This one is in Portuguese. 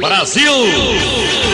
Brasil!